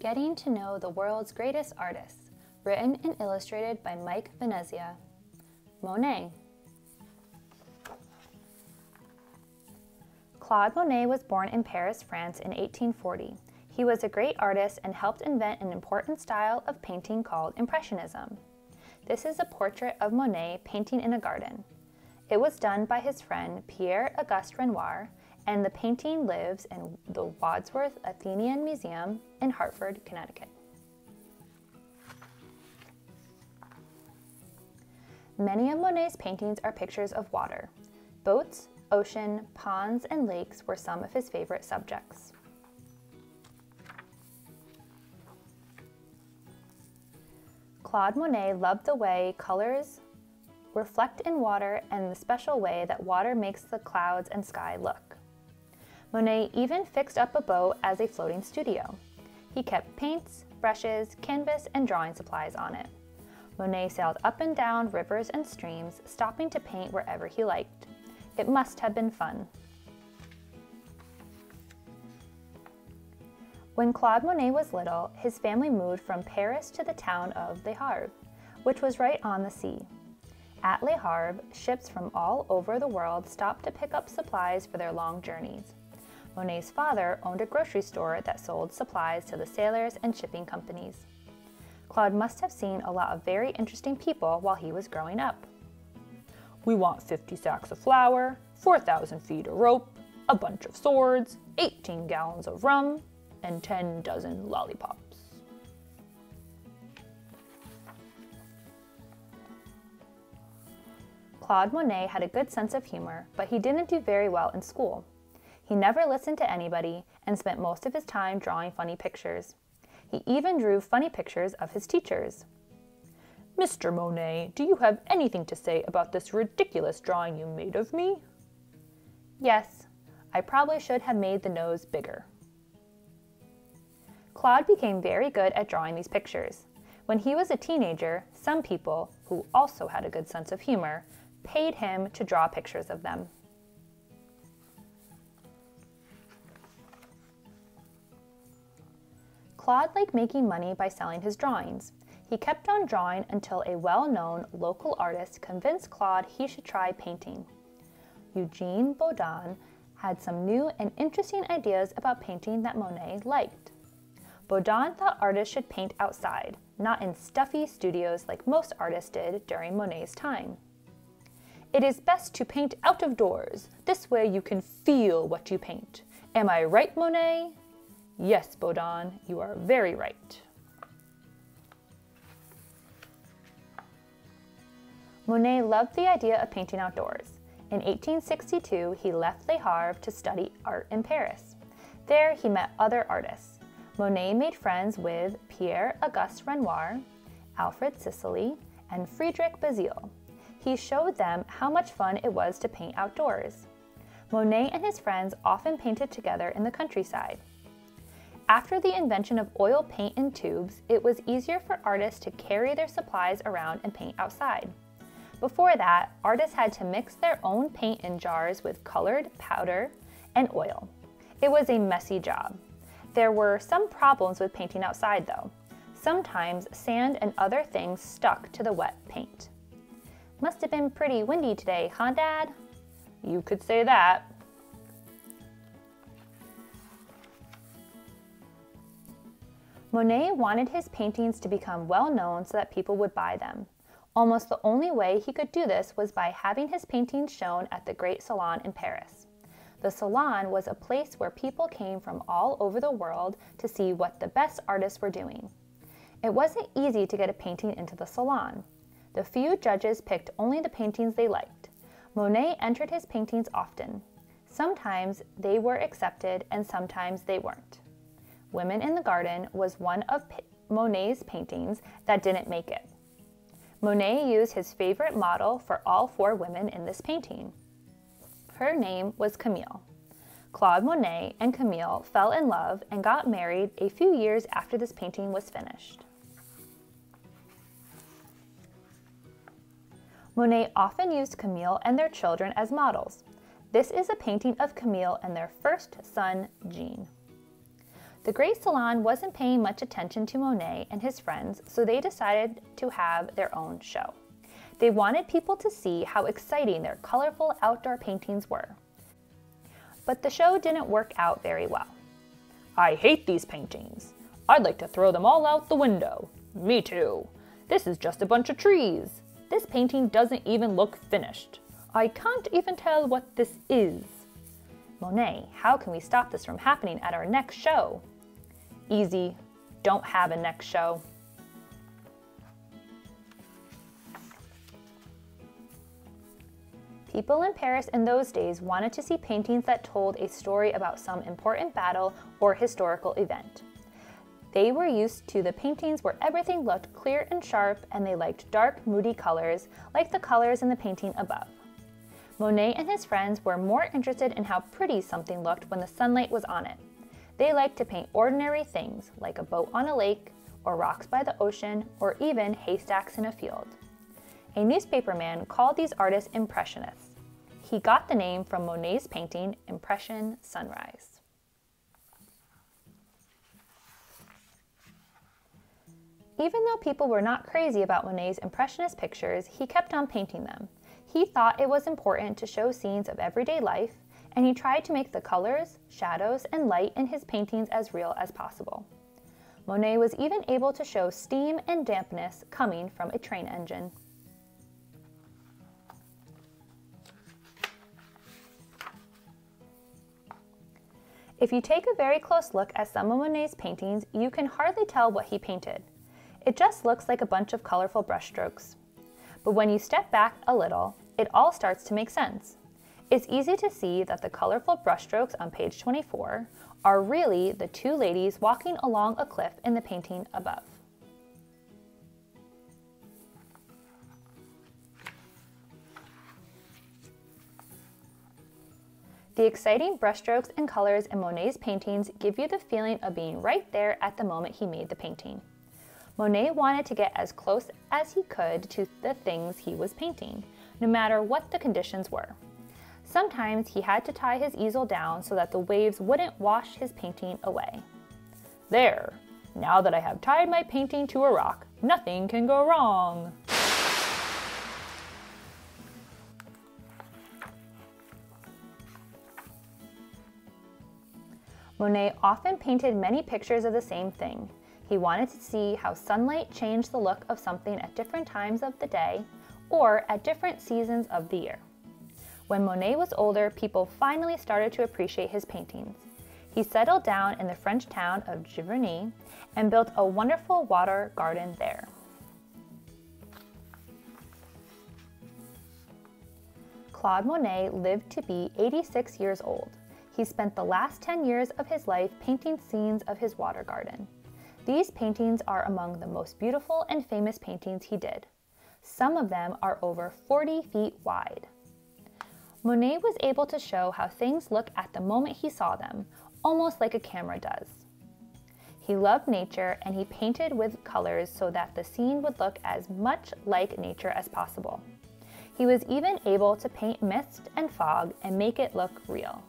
Getting to know the world's greatest artists, written and illustrated by Mike Venezia. Monet. Claude Monet was born in Paris, France in 1840. He was a great artist and helped invent an important style of painting called Impressionism. This is a portrait of Monet painting in a garden. It was done by his friend Pierre Auguste Renoir, and the painting lives in the Wadsworth Atheneum Museum in Hartford, Connecticut. Many of Monet's paintings are pictures of water. Boats, ocean, ponds, and lakes were some of his favorite subjects. Claude Monet loved the way colors reflect in water and the special way that water makes the clouds and sky look. Monet even fixed up a boat as a floating studio. He kept paints, brushes, canvas, and drawing supplies on it. Monet sailed up and down rivers and streams, stopping to paint wherever he liked. It must have been fun. When Claude Monet was little, his family moved from Paris to the town of Le Havre, which was right on the sea. At Le Havre, ships from all over the world stopped to pick up supplies for their long journeys. Monet's father owned a grocery store that sold supplies to the sailors and shipping companies. Claude must have seen a lot of very interesting people while he was growing up. We want 50 sacks of flour, 4,000 feet of rope, a bunch of swords, 18 gallons of rum, and 10 dozen lollipops. Claude Monet had a good sense of humor, but he didn't do very well in school. He never listened to anybody and spent most of his time drawing funny pictures. He even drew funny pictures of his teachers. Mr. Monet, do you have anything to say about this ridiculous drawing you made of me? Yes, I probably should have made the nose bigger. Claude became very good at drawing these pictures. When he was a teenager, some people, who also had a good sense of humor, paid him to draw pictures of them. Claude liked making money by selling his drawings. He kept on drawing until a well-known local artist convinced Claude he should try painting. Eugene Boudin had some new and interesting ideas about painting that Monet liked. Boudin thought artists should paint outside, not in stuffy studios like most artists did during Monet's time. It is best to paint out of doors. This way you can feel what you paint. Am I right, Monet? Yes, Boudin, you are very right. Monet loved the idea of painting outdoors. In 1862, he left Le Havre to study art in Paris. There, he met other artists. Monet made friends with Pierre-Auguste Renoir, Alfred Sisley, and Frederic Bazille. He showed them how much fun it was to paint outdoors. Monet and his friends often painted together in the countryside. After the invention of oil paint in tubes, it was easier for artists to carry their supplies around and paint outside. Before that, artists had to mix their own paint in jars with colored powder and oil. It was a messy job. There were some problems with painting outside though. Sometimes sand and other things stuck to the wet paint. Must have been pretty windy today, huh Dad? You could say that. Monet wanted his paintings to become well known so that people would buy them. Almost the only way he could do this was by having his paintings shown at the Great Salon in Paris. The Salon was a place where people came from all over the world to see what the best artists were doing. It wasn't easy to get a painting into the Salon. The few judges picked only the paintings they liked. Monet entered his paintings often. Sometimes they were accepted and sometimes they weren't. Women in the Garden was one of Monet's paintings that didn't make it. Monet used his favorite model for all four women in this painting. Her name was Camille. Claude Monet and Camille fell in love and got married a few years after this painting was finished. Monet often used Camille and their children as models. This is a painting of Camille and their first son, Jean. The Great Salon wasn't paying much attention to Monet and his friends, so they decided to have their own show. They wanted people to see how exciting their colorful outdoor paintings were. But the show didn't work out very well. I hate these paintings. I'd like to throw them all out the window. Me too. This is just a bunch of trees. This painting doesn't even look finished. I can't even tell what this is. Monet, how can we stop this from happening at our next show? Easy. Don't have a next show. People in Paris in those days wanted to see paintings that told a story about some important battle or historical event. They were used to the paintings where everything looked clear and sharp, and they liked dark, moody colors, like the colors in the painting above. Monet and his friends were more interested in how pretty something looked when the sunlight was on it. They liked to paint ordinary things, like a boat on a lake, or rocks by the ocean, or even haystacks in a field. A newspaperman called these artists Impressionists. He got the name from Monet's painting, Impression Sunrise. Even though people were not crazy about Monet's Impressionist pictures, he kept on painting them. He thought it was important to show scenes of everyday life, and he tried to make the colors, shadows, and light in his paintings as real as possible. Monet was even able to show steam and dampness coming from a train engine. If you take a very close look at some of Monet's paintings, you can hardly tell what he painted. It just looks like a bunch of colorful brushstrokes. But when you step back a little, it all starts to make sense. It's easy to see that the colorful brushstrokes on page 24 are really the two ladies walking along a cliff in the painting above. The exciting brushstrokes and colors in Monet's paintings give you the feeling of being right there at the moment he made the painting. Monet wanted to get as close as he could to the things he was painting, no matter what the conditions were. Sometimes he had to tie his easel down so that the waves wouldn't wash his painting away. There, now that I have tied my painting to a rock, nothing can go wrong. Monet often painted many pictures of the same thing, he wanted to see how sunlight changed the look of something at different times of the day or at different seasons of the year. When Monet was older, people finally started to appreciate his paintings. He settled down in the French town of Giverny and built a wonderful water garden there. Claude Monet lived to be 86 years old. He spent the last 10 years of his life painting scenes of his water garden. These paintings are among the most beautiful and famous paintings he did. Some of them are over 40 feet wide. Monet was able to show how things look at the moment he saw them, almost like a camera does. He loved nature and he painted with colors so that the scene would look as much like nature as possible. He was even able to paint mist and fog and make it look real.